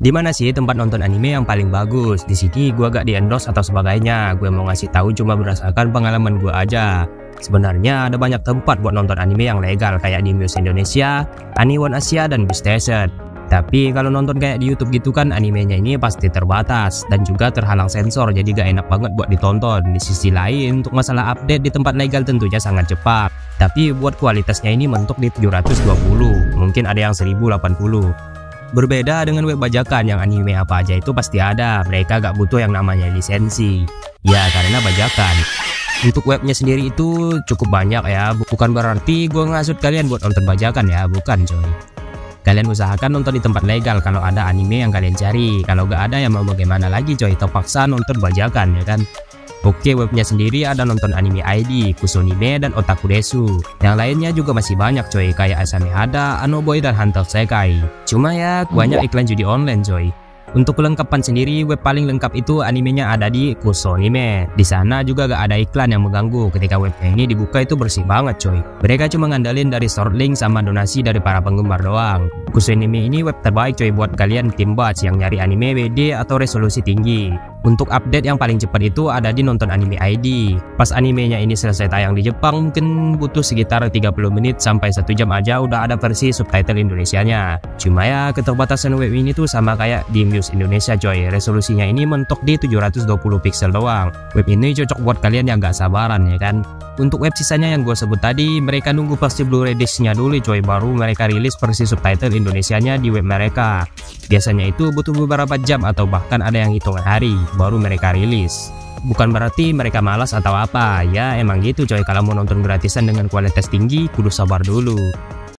Di mana sih tempat nonton anime yang paling bagus? Di sini gue gak di endorse atau sebagainya. Gue mau ngasih tahu cuma berdasarkan pengalaman gue aja. Sebenarnya ada banyak tempat buat nonton anime yang legal kayak di Muse Indonesia, Aniwon Asia, dan Bistation. Tapi kalau nonton kayak di YouTube gitu kan animenya ini pasti terbatas dan juga terhalang sensor jadi gak enak banget buat ditonton. Di sisi lain untuk masalah update di tempat legal tentunya sangat cepat. Tapi buat kualitasnya ini mentok di 720, mungkin ada yang 1080. Berbeda dengan web bajakan yang anime apa aja itu pasti ada, mereka gak butuh yang namanya lisensi. Ya karena bajakan. Untuk webnya sendiri itu cukup banyak ya, bukan berarti gue ngasut kalian buat nonton bajakan ya, bukan coy. Kalian usahakan nonton di tempat legal kalau ada anime yang kalian cari. Kalau gak ada ya mau bagaimana lagi coy, terpaksa nonton bajakan ya kan. Oke webnya sendiri ada nonton anime ID, Kusonime, dan Otaku Desu. Yang lainnya juga masih banyak coy, kayak Asami Hada, Anoboy, dan Hunter Sekai. Cuma ya banyak iklan judi online coy. Untuk kelengkapan sendiri, web paling lengkap itu animenya ada di Kusonime. Di sana juga gak ada iklan yang mengganggu. Ketika webnya ini dibuka itu bersih banget coy. Mereka cuma ngandelin dari short link sama donasi dari para penggemar doang. Kusonime ini web terbaik coy buat kalian tim batch yang nyari anime WD atau resolusi tinggi. Untuk update yang paling cepat itu ada di nonton anime ID. Pas animenya ini selesai tayang di Jepang mungkin butuh sekitar 30 menit sampai 1 jam aja udah ada versi subtitle Indonesianya. Cuma ya keterbatasan web ini tuh sama kayak di Muse Indonesia coy. Resolusinya ini mentok di 720 pixel doang. Web ini cocok buat kalian yang gak sabaran ya kan. Untuk web sisanya yang gue sebut tadi, mereka nunggu versi Blu-ray disc-nya dulu coy, baru mereka rilis versi subtitle Indonesianya di web mereka. Biasanya itu butuh beberapa jam atau bahkan ada yang hitungan hari baru mereka rilis. Bukan berarti mereka malas atau apa, ya emang gitu coy kalau mau nonton gratisan dengan kualitas tinggi kudu sabar dulu.